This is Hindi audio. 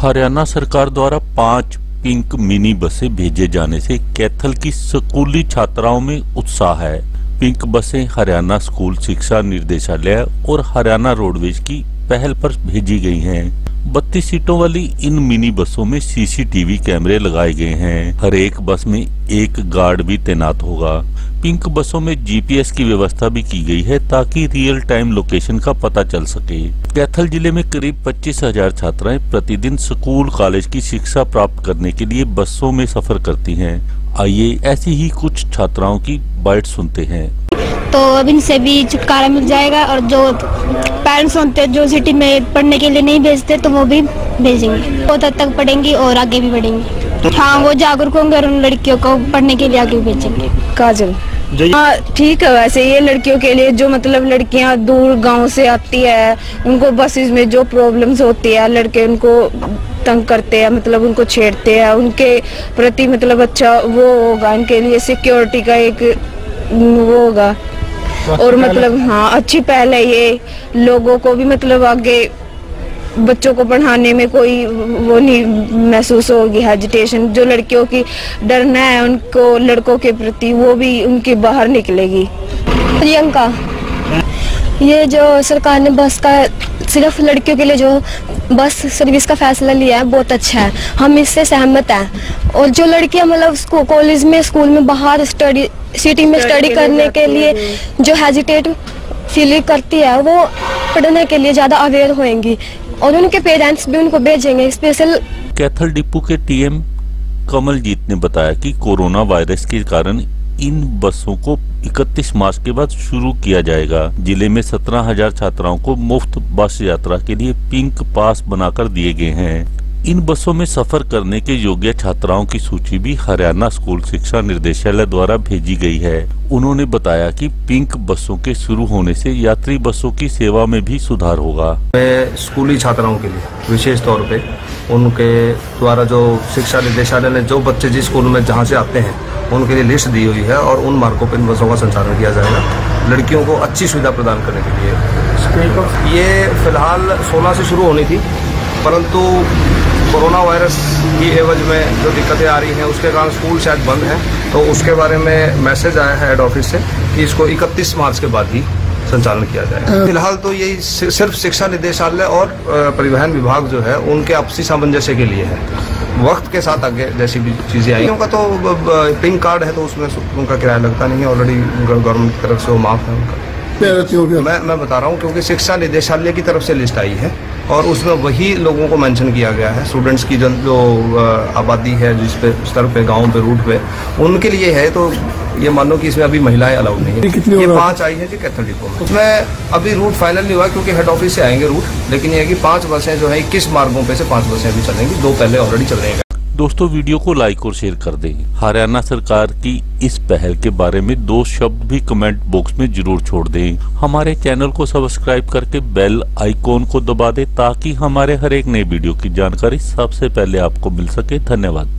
हरियाणा सरकार द्वारा पाँच पिंक मिनी बसें भेजे जाने से कैथल की स्कूली छात्राओं में उत्साह है पिंक बसें हरियाणा स्कूल शिक्षा निर्देशालय और हरियाणा रोडवेज़ की पहल पर भेजी गई हैं। बत्तीस सीटों वाली इन मिनी बसों में सीसीटीवी कैमरे लगाए गए हैं। हर एक बस में एक गार्ड भी तैनात होगा। पिंक बसों में जीपीएस की व्यवस्था भी की गई है ताकि रियल टाइम लोकेशन का पता चल सके। कैथल ज़िले में करीब पच्चीस हज़ार छात्राएँ प्रतिदिन स्कूल, कॉलेज की शिक्षा प्राप्त करने के लिए बसों में सफ़र करती हैं। आइए ऐसी ही कुछ छात्राओं की बाइट सुनते हैं। तो अब इनसे भी छुटकारा मिल जाएगा और जो पेरेंट्स होते हैं जो सिटी में पढ़ने के लिए नहीं भेजते तो वो भी भेजेंगे। बहुत हद तक पढ़ेंगी और आगे भी बढ़ेंगी। हाँ वो जागरूक होंगे और उन लड़कियों को पढ़ने के लिए आगे भेजेंगे। काजल। हाँ ठीक है वैसे ये लड़कियों के लिए जो मतलब लड़कियाँ दूर गाँव से आती है उनको बसेस में जो प्रॉब्लम्स होती है लड़के उनको तंग करते हैं मतलब उनको छेड़ते हैं उनके प्रति मतलब अच्छा वो होगा उनके लिए सिक्योरिटी का एक वो होगा और मतलब हाँ अच्छी पहल है ये। लोगों को भी मतलब आगे बच्चों को पढ़ाने में कोई वो नहीं महसूस होगी हेजिटेशन जो लड़कियों की डरना है उनको लड़कों के प्रति वो भी उनकी बाहर निकलेगी। प्रियंका ये जो सरकार ने बस का सिर्फ़ लड़कियों के लिए जो बस सर्विस का फैसला लिया है बहुत अच्छा है। हम इससे सहमत हैं। और जो लड़कियाँ मतलब कॉलेज में स्कूल में बाहर स्टडी सिटी में स्टडी करने के लिए जो हेजिटेट फील करती है वो पढ़ने के लिए ज़्यादा अवेयर होंगी और उनके पेरेंट्स भी उनको भेजेंगे स्पेशल कैथल डिपो के टीएम कमलजीत ने बताया कि कोरोना वायरस के कारण इन बसों को 31 मार्च के बाद शुरू किया जाएगा। ज़िले में 17,000 छात्राओं को मुफ़्त बस यात्रा के लिए पिंक पास बनाकर दिए गए हैं। इन बसों में सफ़र करने के योग्य छात्राओं की सूची भी हरियाणा स्कूल शिक्षा निर्देशालय द्वारा भेजी गई है। उन्होंने बताया कि पिंक बसों के शुरू होने से यात्री बसों की सेवा में भी सुधार होगा। मैं स्कूली छात्राओं के लिए विशेष तौर पे उनके द्वारा जो शिक्षा निर्देशालय ने जो बच्चे जिस स्कूल में जहाँ से आते हैं उनके लिए लिस्ट दी हुई है और उन मार्गों पर इन बसों का संचालन किया जाएगा लड़कियों को अच्छी सुविधा प्रदान करने के लिए। ये फ़िलहाल 16 से शुरू होनी थी परंतु कोरोना वायरस की एवज में जो दिक्कतें आ रही हैं उसके कारण स्कूल शायद बंद है। तो उसके बारे में मैसेज आया है हेड ऑफ़िस से कि इसको 31 मार्च के बाद ही संचालन किया जाए। फ़िलहाल तो यही सिर्फ़ शिक्षा निदेशालय और परिवहन विभाग जो है उनके आपसी सामंजस्य के लिए है। वक्त के साथ आगे जैसी भी चीज़ें आई। उनका तो पिंक कार्ड है तो उसमें उनका किराया लगता नहीं है। ऑलरेडी गवर्नमेंट की तरफ़ से वो माफ़ है उनका। मैं मैं बता रहा हूँ क्योंकि शिक्षा निदेशालय की तरफ़ से लिस्ट आई है। और उसमें वही लोगों को मेंशन किया गया है। स्टूडेंट्स की जन जो आबादी है जिस पे स्तर पे गाँव पे रूट पे उनके लिए है। तो ये मानो कि इसमें अभी महिलाएँ अलाउड नहीं है। ये पाँच आई है जी कैथोलिक डिपो में। उसमें अभी रूट फाइनल नहीं हुआ क्योंकि हेड ऑफ़िस से आएँगे रूट लेकिन ये है कि पाँच बसें जो है इक्कीस मार्गों पे से पाँच बसें अभी चलेंगी। दो पहले ऑलरेडी चल रही हैं। दोस्तों, वीडियो को लाइक और शेयर कर दें। हरियाणा सरकार की इस पहल के बारे में दो शब्द भी कमेंट बॉक्स में ज़रूर छोड़ दें। हमारे चैनल को सब्सक्राइब करके बेल आइकॉन को दबा दें ताकि हमारे हर एक नए वीडियो की जानकारी सबसे पहले आपको मिल सके। धन्यवाद।